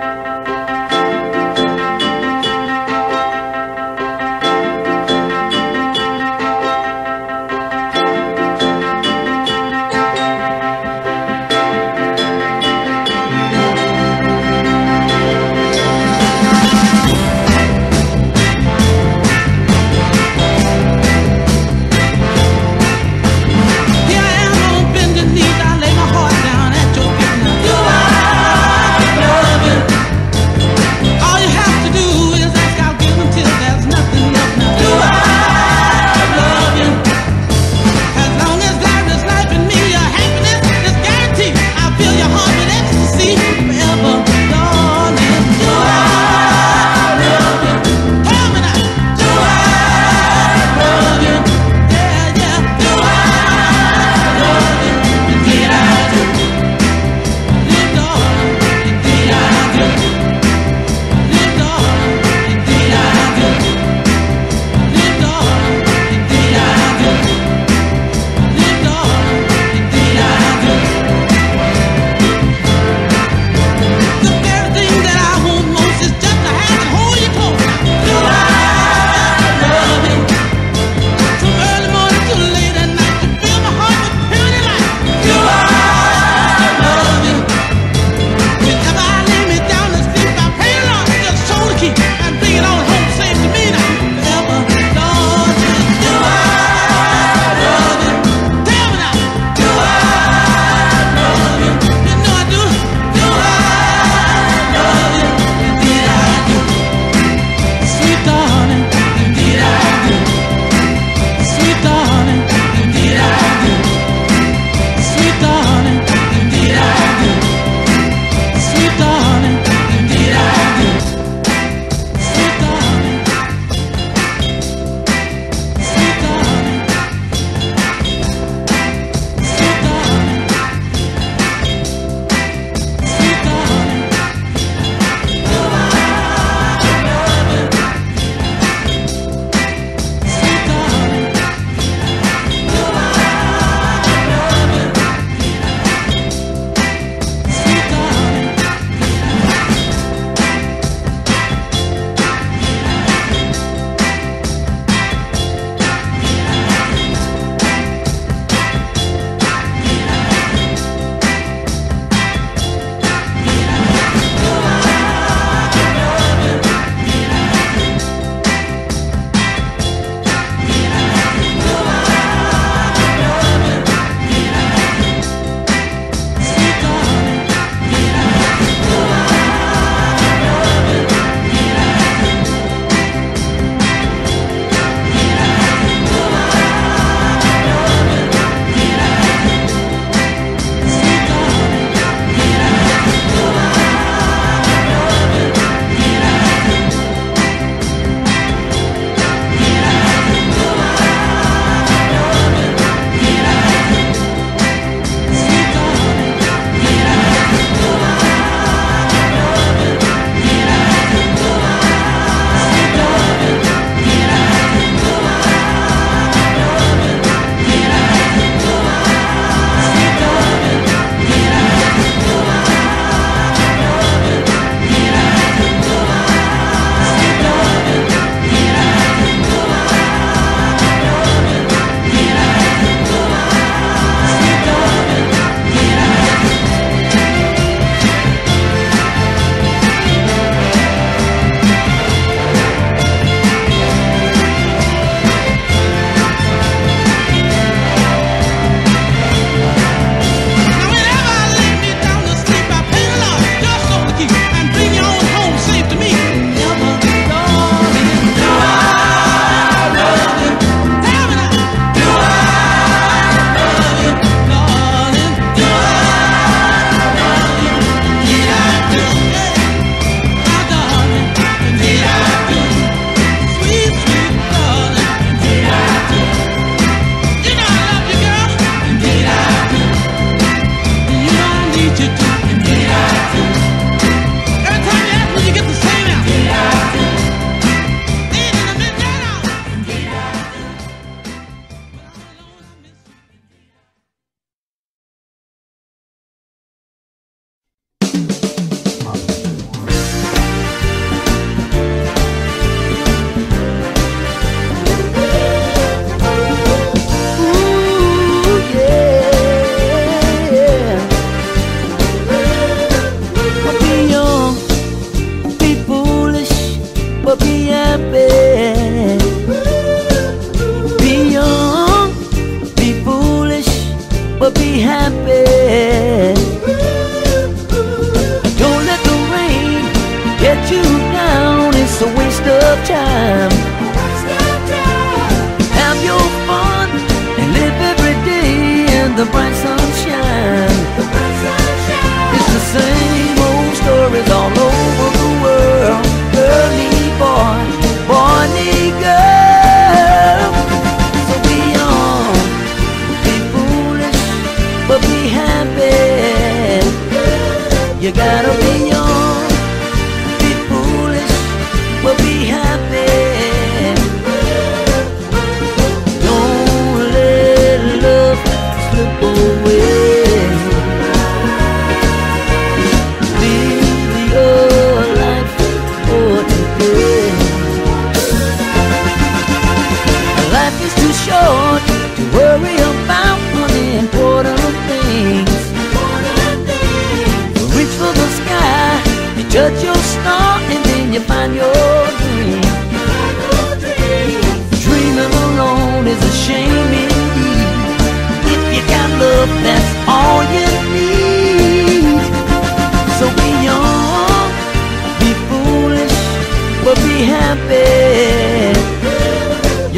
Fill your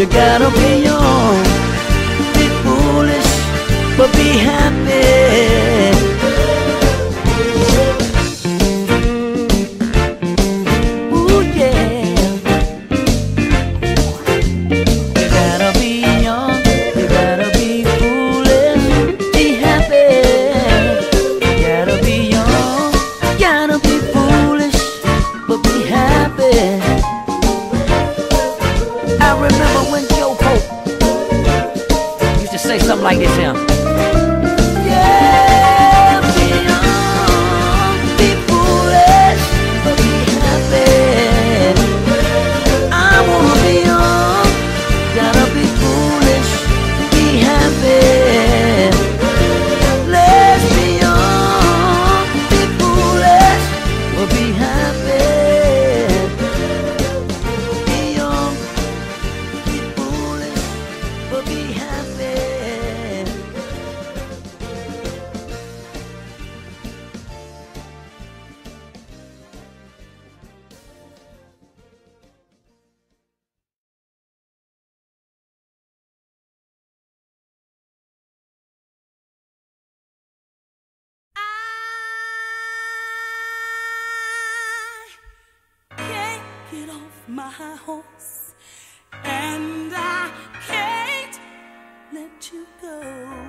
You gotta be young, be foolish, but be happy. my horse, and I can't let you go.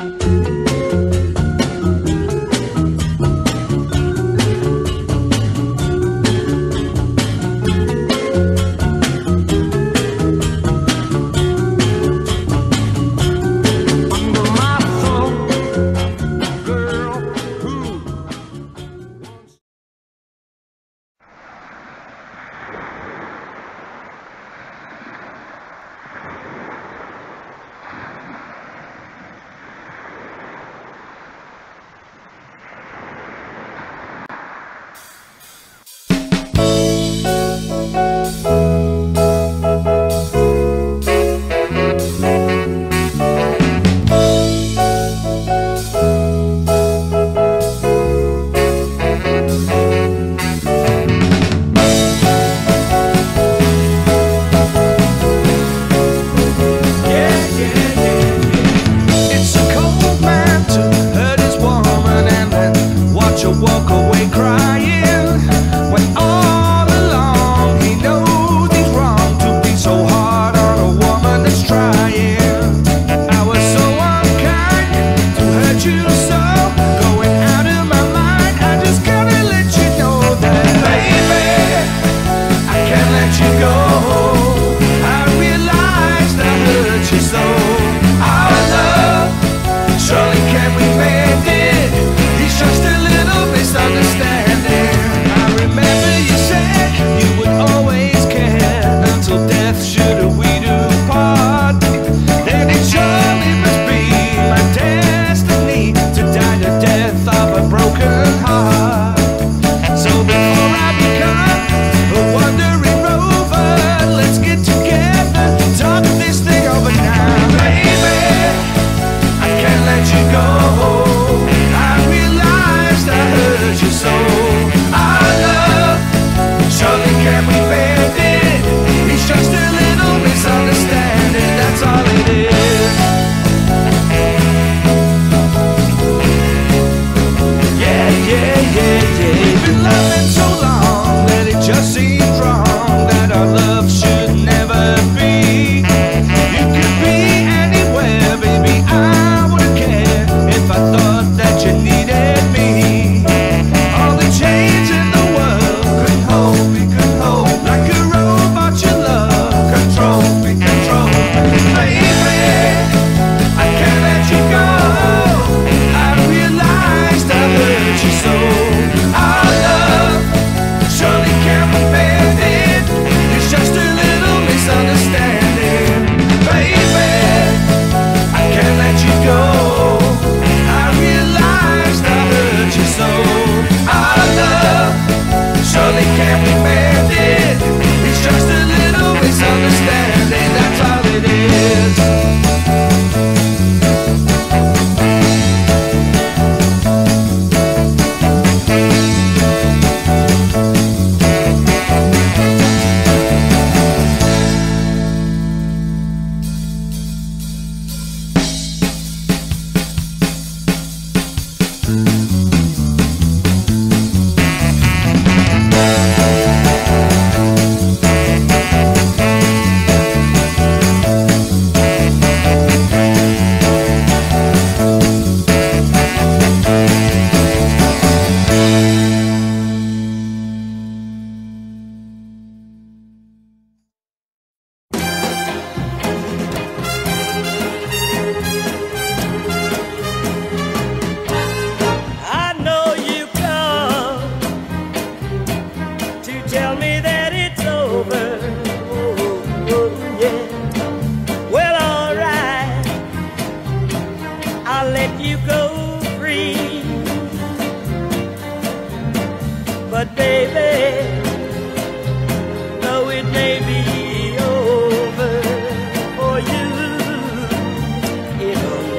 Under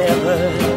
Never.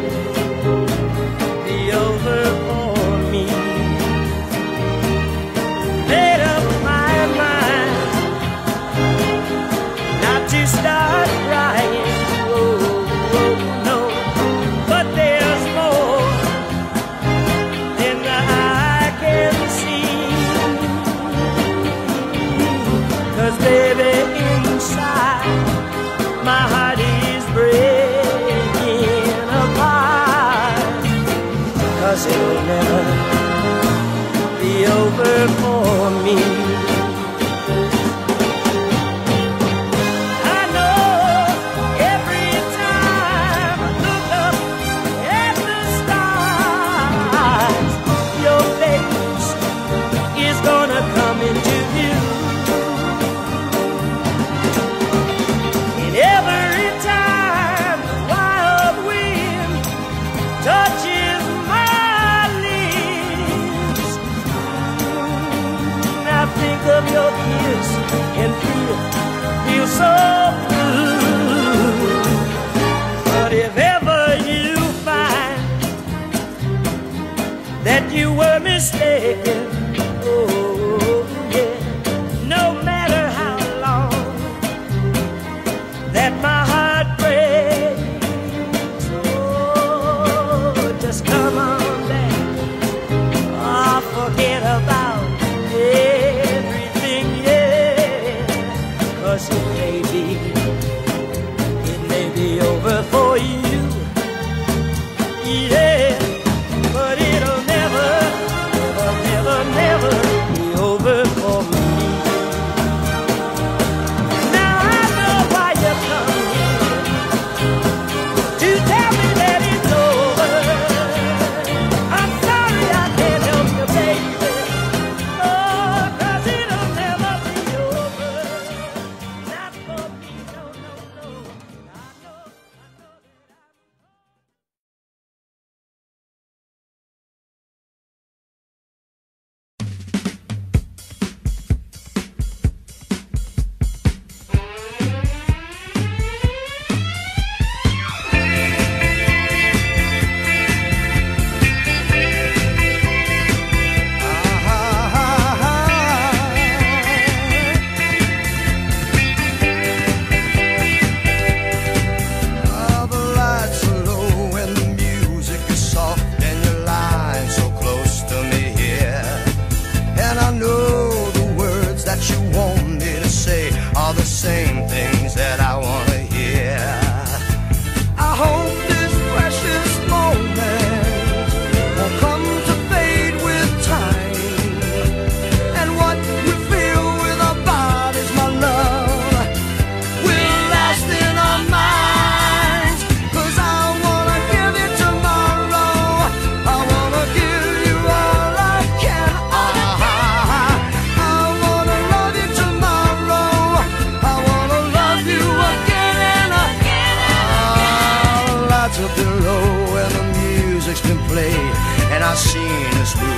I've seen us do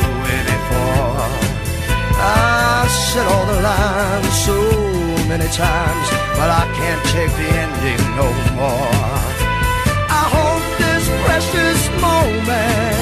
before. I've said all the lines so many times, but I can't take the ending no more. I hope this precious moment